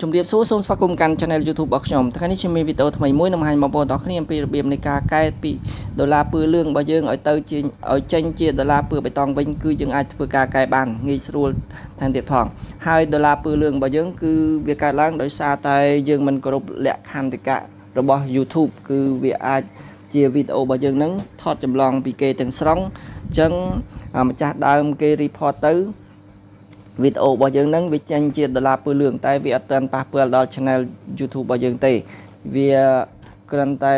ជំរាបសួរសូមស្វាគមន៍កាន់ Channel YouTube របស់ខ្ញុំថ្ងៃនេះខ្ញុំមានវីដេអូថ្មីមួយនឹងបង្ហាញបងប្អូនទាំងគ្នាអំពីរបៀបនៃការកែពីដុល្លារពើលឿងរបស់យើងឲ្យទៅជាឲ្យចេញជាដុល្លារពើបៃតងវិញគឺយើងអាចធ្វើការកែបានងាយស្រួលថែមទៀតផងហើយដុល្លារពើលឿងរបស់យើងគឺវាកើតឡើងដោយសារតែយើងមិនគោរពលក្ខន្តិកៈរបស់ YouTube គឺវាអាចជាវីដេអូរបស់យើងនឹងថតចម្លងពីគេទាំងស្រុងអញ្ចឹងម្ចាស់ដើមគេ report ទៅ វីដេអូរបស់យើងហ្នឹងវាចេញជាដុល្លារពើលឿងតែវាអត់ទាន់ប៉ះពាល់ដល់ channel YouTube របស់យើងទេវាគ្រាន់តែ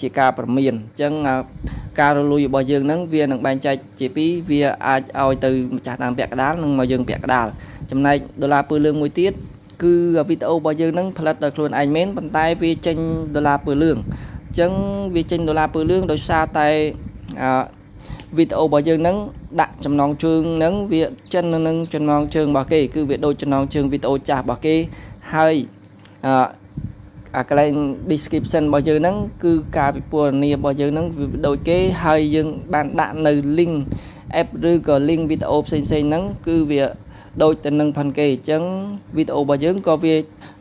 ជាការប្រមានអញ្ចឹងការរលួយរបស់យើងហ្នឹងវានឹងបែងចែកជាពីរវាអាចឲ្យទៅម្ចាស់ដើមពាក់កដាលនិងមកយើងពាក់កដាលចំណែកដុល្លារពើលឿងមួយទៀតគឺវីដេអូរបស់យើងហ្នឹងផលិតដោយខ្លួនឯងមែនប៉ុន្តែវាចេញដុល្លារពើលឿងអញ្ចឹងវាចេញដុល្លារពើលឿងដោយសារតែអឺ វីដេអូរបស់យើងហ្នឹងដាក់ចំណងជើងហ្នឹងវាចិននឹងចំណងជើងរបស់គេគឺវាដូចចំណងជើងវីដេអូចាស់របស់គេហើយអឺអាកន្លែង description របស់យើងហ្នឹងគឺការពិពណ៌នារបស់យើងហ្នឹងវាដូចគេហើយយើងបានដាក់នៅ link app ឬក៏ link វីដេអូផ្សេងៗហ្នឹងគឺវាដូចទៅនឹងផាន់គេអញ្ចឹងវីដេអូរបស់យើងក៏វា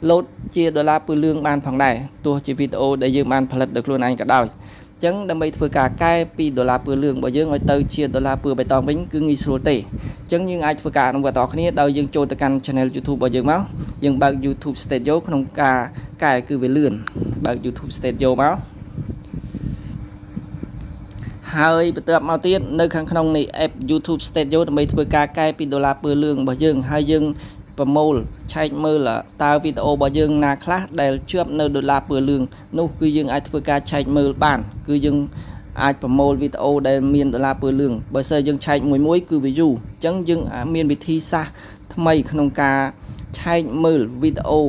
លោតជាដុល្លារពឺលឿងបានផងដែរទោះជាវីដេអូដែលយើងបានផលិតដោយខ្លួនឯងក៏ដោយ ចឹងដើម្បីធ្វើការកែពីដុល្លារពឿលឿងរបស់យើងឲ្យទៅជាដុល្លារពឿបៃតងវិញគឺងាយស្រួលទេចឹងយើងអាចធ្វើការអនុវត្តតគ្នាដោយយើងចូលទៅកាន់ channel YouTube របស់យើងមកយើងបើក YouTube Studio ក្នុងការកែគឺវាលឿនបើក YouTube Studio មកហើយបន្ទាប់មកទៀតនៅខាងក្នុងនៃ app YouTube Studio ដើម្បីធ្វើការកែពីដុល្លារពើលឿងរបស់យើងហើយយើង ប្រមូលឆែកមើលតើវីដេអូរបស់យើងណាខ្លះដែលជាប់នៅដុល្លារពើលឿងនោះគឺយើងអាចធ្វើការឆែកមើលបានគឺយើងអាចប្រមូលវីដេអូដែលមានដុល្លារពើលឿងបើសិនយើងឆែកមួយមួយគឺ view អញ្ចឹងយើងមានវិធីសាស្ត្រថ្មីក្នុងការឆែកមើលវីដេអូ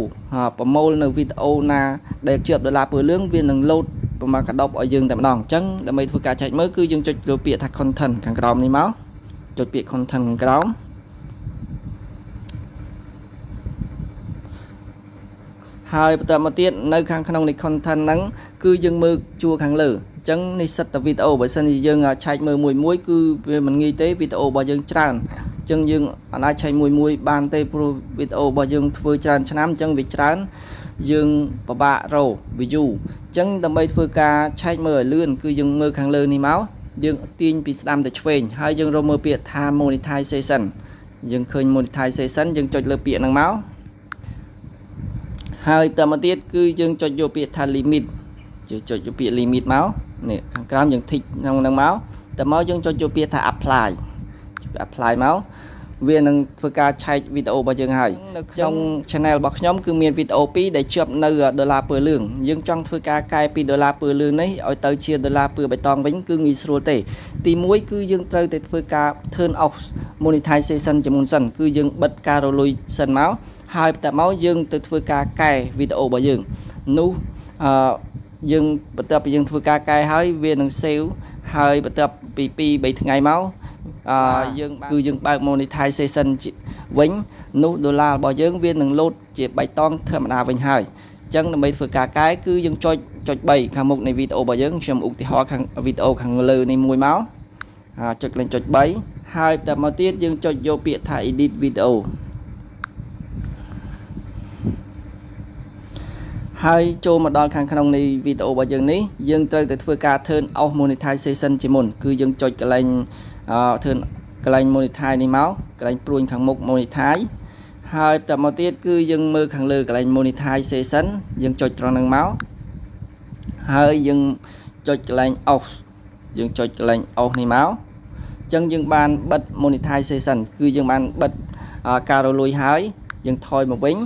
ប្រមូលនៅវីដេអូណាដែលជាប់ដុល្លារពើលឿងវានឹងលោតប្រមាណកដប់ឲ្យយើងតែម្ដងអញ្ចឹងដើម្បីធ្វើការចែកមើលគឺយើងចុចលើពាក្យថា content ខាងក្រោមនេះមកចុចពាក្យ content ខាងក្រោម ហើយបន្តមកទៀតនៅខាងក្នុងនៃ content ហ្នឹងគឺយើងមើលជួរខាងលើអញ្ចឹងនេះសិតតែវីដេអូបើសិនជាយើងឆែកមើលមួយមួយគឺវាមិនងាយទេវីដេអូរបស់យើងច្រើនអញ្ចឹងយើងអាចឆែកមួយមួយបានទេព្រោះវីដេអូរបស់យើងធ្វើច្រើនឆ្នាំអញ្ចឹងវាច្រើនយើងពិបាករក view អញ្ចឹងដើម្បីធ្វើការឆែកមើលឲ្យលឿនគឺយើងមើលខាងលើនេះមកយើងទាញពីស្ដាំទៅឆ្វេងហើយយើងរកមើលពាក្យថា monetization យើងឃើញ monetization យើងចុចលើពាក្យហ្នឹងមក ហើយតមកទៀតគឺយើងចុចយកពាក្យថា limit យើងចុចយកពាក្យ limit មកនេះខាងក្រោមយើងធីកក្នុងហ្នឹងមកតមកយើងចុចយកពាក្យថា apply apply មកវានឹងធ្វើការឆែកវីដេអូរបស់យើងហើយនៅក្នុង channel របស់ខ្ញុំគឺមានវីដេអូ2ដែលជាប់នៅដុល្លារពើលឿងយើងចង់ធ្វើការកែពីដុល្លារពើលឿងនេះឲ្យទៅជាដុល្លារពើបៃតងវិញគឺងាយស្រួលទេ ទី1គឺយើងត្រូវតែធ្វើការ turn off monetization ជាមុនសិនគឺយើងបិទការរលួយសិនមក ហើយបន្ទាប់មកយើងទៅធ្វើការកែវីដេអូរបស់យើងនោះអឺយើងបន្ទាប់ពីយើងធ្វើការកែហើយវានឹង save ហើយបន្ទាប់ពី2 3ថ្ងៃមកអឺយើងគឺយើងបើក monetization វិញនោះដុល្លាររបស់យើងវានឹងលោតជាបៃតងធម្មតាវិញហើយអញ្ចឹងដើម្បីធ្វើការកែគឺយើងចុចចុច3ខាងមុខនៃវីដេអូរបស់យើងខ្ញុំឧទាហរណ៍ខាងវីដេអូខាងលើនេះមួយមកចុចលេខចុច3ហើយតែមកទៀតយើងចុចយកពាក្យថា edit video ហើយចូលមកដល់ខាងក្នុងនៃវីដេអូរបស់យើងនេះយើងត្រូវតែធ្វើការ turn off monetization ជាមុនគឺយើងចុចកន្លែង turn កន្លែង monetize នេះមកកន្លែងព្រួយខាងមុខ monetize ហើយបន្តមកទៀតគឺយើងមើលខាងលើកន្លែង monetization យើងចុចត្រង់ហ្នឹងមកហើយយើងចុចកន្លែង off យើងចុចកន្លែង off នេះមកអញ្ចឹងយើងបានបិទ monetization គឺយើងបានបិទការរលួយហើយយើងថយមកវិញ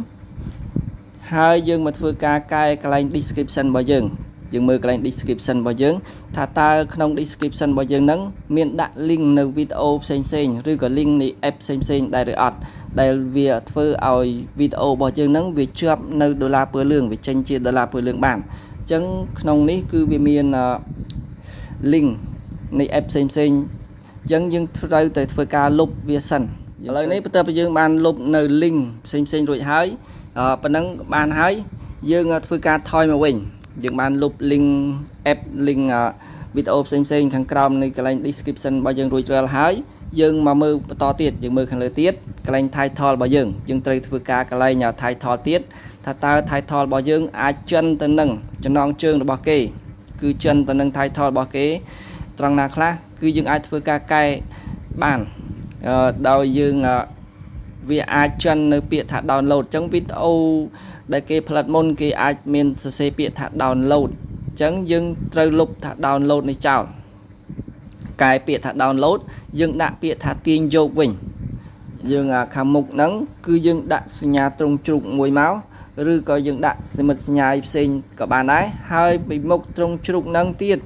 ហើយយើងមកធ្វើការកែកន្លែង description របស់យើងយើងមើលកន្លែង description របស់យើងថាតើក្នុង description របស់យើងហ្នឹងមានដាក់ link នៅវីដេអូផ្សេងផ្សេងឬក៏ link នៃ app ផ្សេងផ្សេងដែរឬអត់ដែលវាធ្វើឲ្យវីដេអូរបស់យើងហ្នឹងវាជាប់នៅដុល្លារពើលឿងវាចេញជាដុល្លារពើលឿងបានអញ្ចឹងក្នុងនេះគឺវាមាន link នៃ app ផ្សេងផ្សេងអញ្ចឹងយើងត្រូវតែធ្វើការលុបវាសិនឥឡូវនេះបន្ទាប់ពីយើងបានលុបនៅ link ផ្សេងផ្សេងរួចហើយ ប៉ុណ្ណឹងបានហើយយើងធ្វើការថយមកវិញយើងបានលុប link app link វីដេអូផ្សេងផ្សេងខាងក្រោមនៃកន្លែង description របស់យើងរួចរាល់ហើយយើងមកមើលបន្តទៀតយើងមើលខាងលើទៀតកន្លែង title របស់យើងយើងត្រូវធ្វើការកន្លែង title ទៀតថាតើ title របស់យើងអាចចិនទៅនឹងចំណងជើងរបស់គេ គឺចិនទៅនឹង title របស់គេត្រង់ណាខ្លះគឺយើងអាចធ្វើការកែបានដោយយើង វាអាចចិននៅពាក្យថា download អញ្ចឹងវីដេអូដែលគេផលិតមុនគេអាចមានសរសេរពាក្យថា download អញ្ចឹងយើងត្រូវលុបថា download នេះចោលកែពាក្យថា download យើងដាក់ពាក្យថាទាញយកវិញយើងខាងមុខហ្នឹងគឺយើងដាក់សញ្ញាត្រង់ជ្រូកមួយមកឬក៏យើងដាក់សមិទ្ធសញ្ញាផ្សេងក៏បានដែរហើយពីមុខត្រង់ជ្រូកហ្នឹងទៀត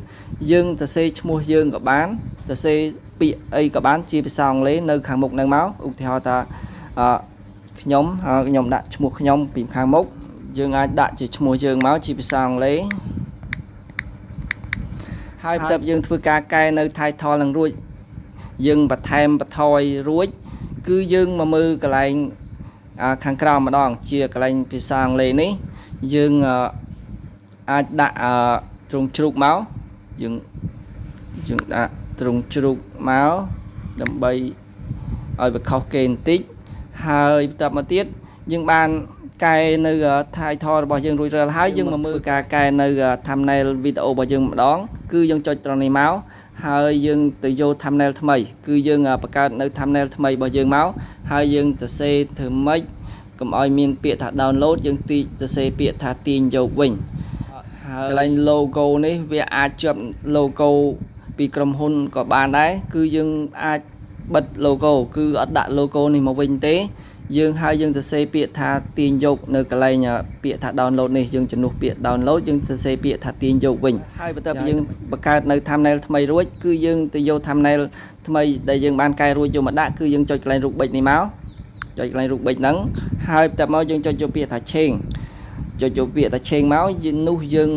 យើងសរសេរឈ្មោះយើងក៏បានសរសេរពាក្យអីក៏បានជាភាសាអង់គ្លេសនៅខាងមុខហ្នឹងមកឧទាហរណ៍ថាអឺ ខ្ញុំខ្ញុំដាក់ឈ្មោះខ្ញុំពីខាងមុខយើងអាចដាក់ជាឈ្មោះយើងមកជាភាសាអង់គ្លេសហើយបន្ទាប់យើងធ្វើការកែនៅ title នឹងរួចយើងបន្ថែមបន្ថយរួច គឺយើងមកមើលកន្លែងខាងក្រោមម្ដង ជាកន្លែងភាសាអង់គ្លេសនេះ យើងអាចដាក់ត្រង់ជ្រូកមកយើងយើងដាក់ត្រង់ជ្រូកមកដើម្បីឲ្យវាខុសគេបន្តិច ហើយបន្ទាប់មកទៀតយើងបានកែនៅ title របស់យើងរួចរាល់ហើយយើងមកមើលការកែនៅ thumbnail វីដេអូរបស់យើងម្ដង គឺយើងចុចត្រង់នេះមកហើយយើងទៅយក thumbnail ថ្មី គឺយើងបង្កើតនៅ thumbnail ថ្មីរបស់យើងមកហើយយើងទៅសេធ្វើម៉េចកុំឲ្យមានពាក្យថា download យើងទីទៅសេពាក្យថាទាញយកវិញហើយកន្លែង logo នេះវាអាចជាប់ logo ពីក្រុមហ៊ុនក៏បានដែរគឺយើងអាច បិទ logo គឺអត់ដាក់ logo នេះមកវិញទេ យើងហើយយើងសរសេរពាក្យថាទាញយកនៅកន្លែងពាក្យថា download នេះយើងជំនួសពាក្យ download យើងសរសេរពាក្យថាទាញយកវិញហើយបន្ទាប់ពីយើងបង្កើតនៅ thumbnail ថ្មីរួចគឺយើងទៅយក thumbnail ថ្មីដែលយើងបានកែរួចយកមកដាក់គឺយើងចុចកន្លែងរូបប៊ិចនេះមកចុចកន្លែងរូបប៊ិចហ្នឹងហើយបន្ទាប់មកយើងចុចយកពាក្យថា change ចុចយកពាក្យថា change មកនោះយើង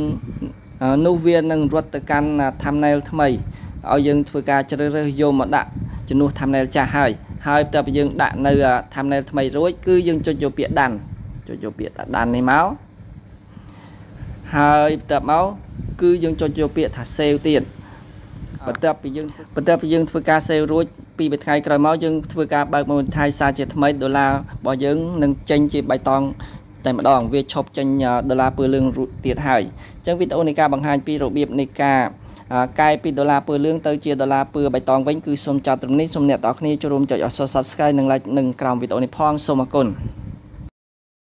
នោះវានឹងរត់ទៅកាន់ thumbnail ថ្មីឲ្យយើងធ្វើការជ្រើសរើសយកមកដាក់ ជំនួស thumbnail ចាស់ហើយហើយបន្ទាប់ពីយើងដាក់នៅ thumbnail ថ្មីរួចគឺយើងចុចយកពាក្យដាន់ចុចយកពាក្យថាដាន់នេះមកហើយបន្ទាប់មកគឺយើងចុចយកពាក្យថា save ទៀតបន្ទាប់ពីយើងបន្ទាប់ពីយើងធ្វើការ save រួចពីមួយថ្ងៃក្រោយមកយើងធ្វើការបើក monetize ជាថ្មីដុល្លាររបស់យើងនឹងចេញជាបៃតងតែម្ដងវាឈប់ចេញដុល្លារពើលឿងទៀតហើយអញ្ចឹងវីដេអូនៃការបង្ហាញពីរបៀបនៃការ កែពីដុល្លារពើលឿងទៅជាដុល្លារពើបៃតងវិញគឺសូមចាប់ត្រឹមនេះសូមអ្នកទាំងអស់គ្នាចូលរួមចុចអក្សរ Subscribe និង Like នឹងក្រោមវីដេអូនេះផងសូមអរគុណ